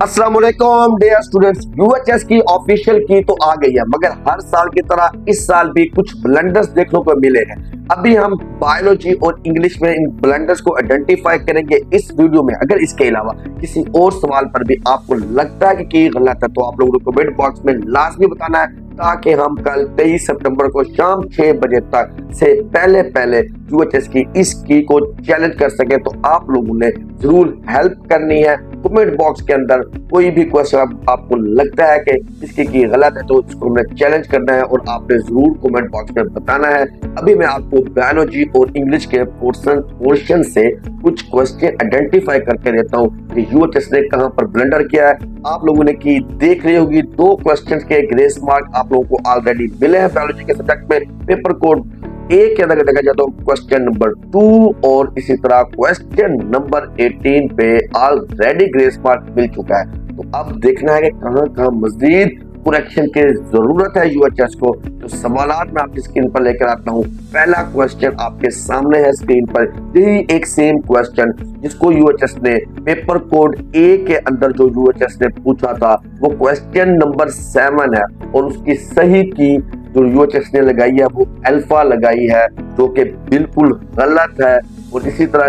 वालेकुम dear students UHS की official की तो आ गई है, मगर हर साल की तरह इस साल भी कुछ ब्लंडर्स देखने को मिले हैं। अभी हम बायोलॉजी और इंग्लिश में इन ब्लंडर्स को आइडेंटिफाई करेंगे इस वीडियो में। अगर इसके अलावा किसी और सवाल पर भी आपको लगता है कि गलत है तो आप लोगों को कमेंट बॉक्स में लाजमी बताना है, ताकि हम कल 23 सितंबर को शाम 6 बजे तक से पहले पहले यूएचएस की इस की को चैलेंज कर सके तो आप लोगों ने ज़रूर हेल्प करनी है। कमेंट बॉक्स के अंदर कोई भी क्वेश्चन आप, आपको लगता है कि इसकी की गलत है तो उसको हमने चैलेंज करना है और आपने ज़रूर कमेंट बॉक्स में बताना है। अभी मैं आपको बायोलॉजी और इंग्लिश के पोर्शन पोर्शन से कुछ क्वेश्चन आइडेंटिफाई करके देता हूँ कि यूएचएस ने कहाँ पर ब्लेंडर किया है। आप लोगों ने की देख रही होगी दो क्वेश्चन के ग्रेस मार्क आप लोगों को ऑलरेडी मिले हैं बायोलॉजी के सब्जेक्ट में। पेपर कोड एक के अंदर देखा जाए तो क्वेश्चन नंबर टू और इसी तरह क्वेश्चन नंबर 18 पे ऑलरेडी ग्रेस मार्क मिल चुका है। तो अब देखना है कि कहाँ कहाँ मजीद करेक्शन की ज़रूरत है यूएचएस को। तो सवाल मैं आपकी स्क्रीन पर लेकर आता हूँ, पहला क्वेश्चन आपके सामने है स्क्रीन पर। यही एक सेम क्वेश्चन जिसको यूएचएस ने पेपर कोड ए के अंदर जो यूएचएस ने पूछा था, वो क्वेश्चन नंबर सेवन है और उसकी सही की जो यूएचएस ने लगाई है, वो अल्फ़ा लगाई है, जो कि बिल्कुल गलत है। और इसी तरह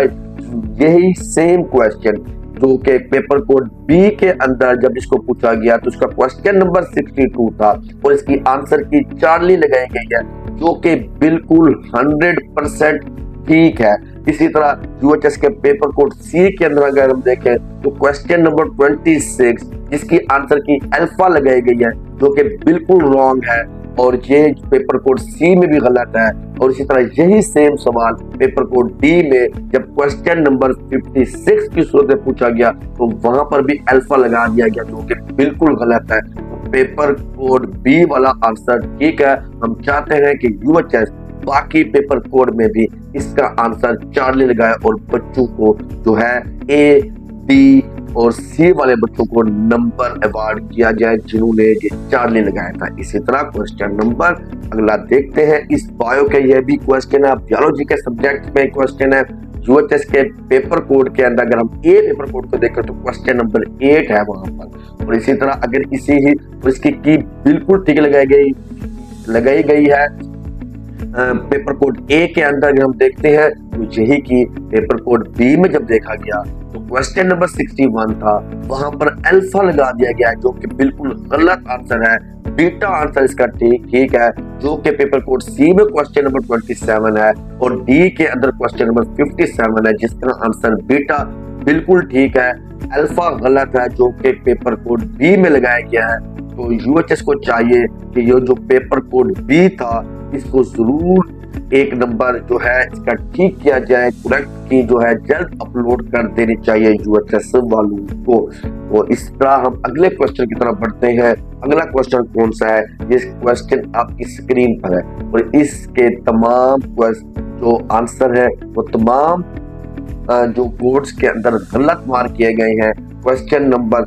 यही सेम क्वेश्चन जो कि पेपर कोड बी के अंदर जब इसको पूछा गया तो उसका क्वेश्चन नंबर 62 था। और इसकी आंसर की चार्ली लगाई गई है, जो कि बिल्कुल 100 परसेंट ठीक है। इसी तरह यूएचएस के पेपर कोड सी के अंदर अगर हम देखें तो क्वेश्चन नंबर 26 जिसकी आंसर की अल्फ़ा लगाई गई है, जो कि बिल्कुल रॉन्ग है। और ये पेपर कोड सी में भी गलत है। और इसी तरह यही सेम सवाल पेपर कोड डी में जब क्वेश्चन नंबर 56 की सूरत में पूछा गया तो वहाँ पर भी अल्फ़ा लगा दिया गया, जो कि बिल्कुल गलत है। पेपर कोड बी वाला आंसर ठीक है। हम चाहते हैं कि यूएचएस बाकी पेपर कोड में भी इसका आंसर चार्ली लगाए और बच्चों को जो है ए डी और सी वाले बच्चों को नंबर अवार्ड किया जाए, जिन्होंने ये चार्ली लगाया था। इसी तरह क्वेश्चन नंबर अगला देखते हैं। इस बायो के यह भी क्वेश्चन है बायोलॉजी के सब्जेक्ट में क्वेश्चन है। यूएचएस के पेपर कोड के अंदर, अगर हम ए पेपर कोड को देखें तो क्वेश्चन नंबर एट है वहाँ पर। और इसी तरह अगर इसी ही इसकी की बिल्कुल ठीक लगाई गई लगाई गई है पेपर कोड ए के अंदर हम देखते हैं तो यही की पेपर कोड बी में जब देखा गया तो क्वेश्चन नंबर 61 था। वहाँ पर अल्फ़ा लगा दिया गया, जो कि बिल्कुल गलत आंसर है। बीटा आंसर इसका ठीक ठीक है, जो कि पेपर कोड सी में क्वेश्चन नंबर 27 है, और डी के अंदर क्वेश्चन नंबर 57 है जिसका आंसर बीटा बिल्कुल ठीक है। अल्फ़ा गलत है, जो कि पेपर कोड बी में लगाया गया है। तो यूएचएस को चाहिए कि ये जो पेपर कोड बी था, इसको ज़रूर एक नंबर जो है, इसका ठीक किया जाए करेक्ट की जो है, जल्द अपलोड कर देनी चाहिए यूएचएस वालों को। और इस तरह हम अगले क्वेश्चन की तरफ़ बढ़ते हैं। अगला क्वेश्चन कौन सा है? ये क्वेश्चन आपकी स्क्रीन पर है। और इसके तमाम जो आंसर है, वो तमाम जो कोड्स के अंदर गलत मार्क किए गए हैं। क्वेश्चन नंबर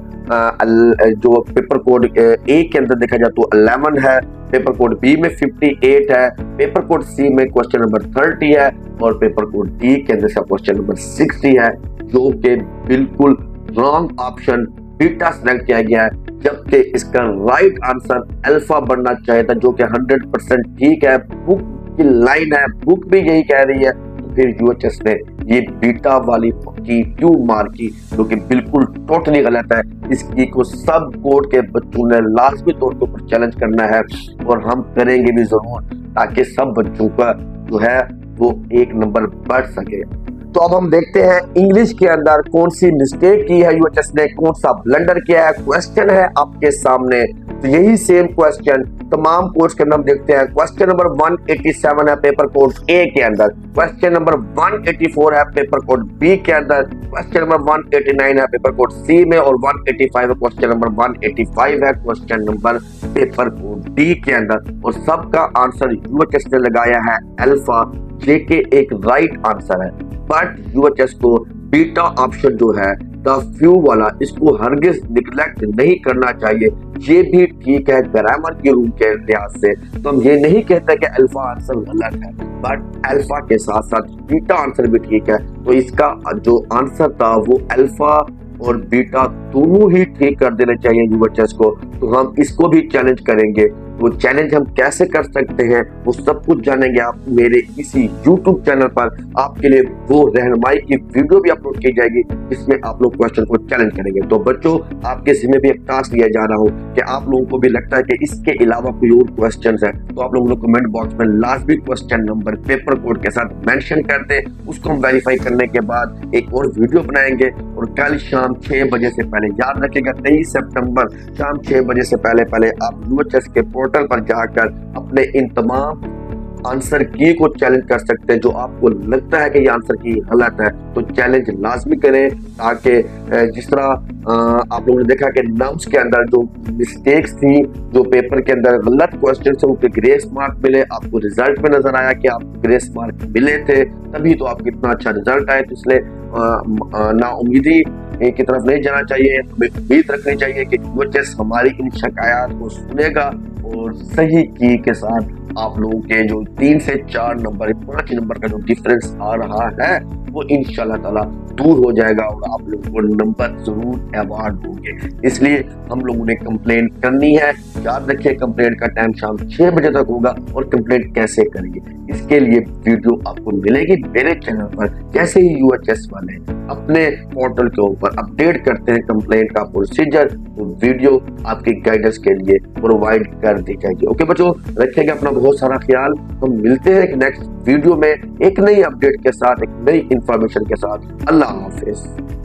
जो पेपर कोड ए के अंदर देखा जाए तो 11 है पेपर कोड बी में 58 है पेपर कोड सी में क्वेश्चन नंबर 30 है और पेपर कोड डी के अंदर क्वेश्चन नंबर 60 है, जो कि बिल्कुल रॉन्ग ऑप्शन बीटा सेलेक्ट किया गया है, जबकि इसका राइट आंसर अल्फ़ा बनना चाहिए था, जो कि 100 परसेंट ठीक है बुक की लाइन है बुक भी यही कह रही है फिर यूएचएस ने ये बीटा वाली की क्यों मार की, जो कि बिल्कुल टोटली गलत है। इसकी को सब कोर्ट के बच्चों ने लाजमी तौर के ऊपर चैलेंज करना है और हम करेंगे भी ज़रूर, ताकि सब बच्चों का जो है वो एक नंबर बढ़ सके। तो अब हम देखते हैं इंग्लिश के अंदर कौन सी मिस्टेक की है यूएचएस ने, कौन सा ब्लंडर किया है क्वेश्चन है आपके सामने। तो यही सेम क्वेश्चन तमाम कोर्स के अंदर हम देखते हैं। क्वेश्चन नंबर 187 है पेपर कोड ए के अंदर। क्वेश्चन नंबर 184 है पेपर कोड बी के अंदर। क्वेश्चन नंबर 189 है पेपर कोड सी में और 185 है क्वेश्चन नंबर 185 है question number paper code D के अंदर। और सबका आंसर यूएचएस ने लगाया है अल्फ़ा जे के एक राइट आंसर है। बट यूएचएस को बीटा ऑप्शन जो है द फ्यू वाला, इसको हरगिज निगलेक्ट नहीं करना चाहिए। ये भी ठीक है ग्रामर के रूम के लिहाज से। तो हम ये नहीं कहते कि अल्फ़ा आंसर गलत है बट अल्फ़ा के साथ साथ बीटा आंसर भी ठीक है। तो इसका जो आंसर था, वो अल्फ़ा और बीटा दोनों ही ठीक कर देने चाहिए यूएचएस को तो हम इसको भी चैलेंज करेंगे। वो चैलेंज हम कैसे कर सकते हैं, वो सब कुछ जानेंगे आप मेरे इसी यूट्यूब चैनल पर। आपके लिए वो रहनमाई की वीडियो भी अपलोड की जाएगी, जिसमें आप लोग क्वेश्चन को चैलेंज करेंगे। तो बच्चों, आपके जिम्मे भी एक टास्क लिया जा रहा हूँ कि आप लोगों को भी लगता है कि इसके अलावा कोई और क्वेश्चन है तो आप लोगों कमेंट बॉक्स में लास्ट भी क्वेश्चन नंबर पेपर कोड के साथ मैंशन कर दे। उसको हम वेरीफाई करने के बाद एक और वीडियो बनाएँगे और कल शाम छह बजे से पहले, याद रखेगा तेईस सितंबर शाम छह बजे से पहले पहले आप यूएचएस के पोर्टल पर जाकर अपने इन तमाम आंसर की को चैलेंज कर सकते हैं, जो आपको लगता है कि ये आंसर की गलत है तो चैलेंज लाजमी करें, ताकि जिस तरह आप लोगों ने देखा कि नाम्स के अंदर जो मिस्टेक्स थी, जो पेपर के अंदर गलत क्वेश्चन से उनके ग्रेस मार्क मिले, आपको रिज़ल्ट में नज़र आया कि आपको ग्रेस मार्क मिले थे, तभी तो आपको इतना अच्छा रिज़ल्ट आया तो इसलिए नाउमीदी की तरफ़ नहीं जाना चाहिए, हमें उम्मीद रखनी चाहिए कि यूएचएस हमारी इन शिकायत को सुनेगा और सही की के साथ आप लोगों के जो तीन से चार नंबर पाँच नंबर का जो डिफरेंस आ रहा है वो इन ताला दूर हो जाएगा और आप लोगों को नंबर ज़रूर अवार्ड होंगे इसलिए हम लोगों ने कंप्लेन करनी है। याद रखिए कंप्लेंट का टाइम शाम छह बजे तक होगा और कंप्लेंट कैसे करेंगे? इसके लिए वीडियो आपको मिलेगी मेरे चैनल पर। जैसे ही यूएचएस वाले अपने पोर्टल के ऊपर अपडेट करते हैं कंप्लेंट का प्रोसीजर तो वीडियो आपकी गाइडेंस के लिए प्रोवाइड कर दी जाएगी। ओके बच्चों रखेंगे अपना बहुत सारा ख्याल। हम मिलते हैं नेक्स्ट वीडियो में एक नई अपडेट के साथ एक नई इंफॉर्मेशन के साथ। अल्लाह हाफिज।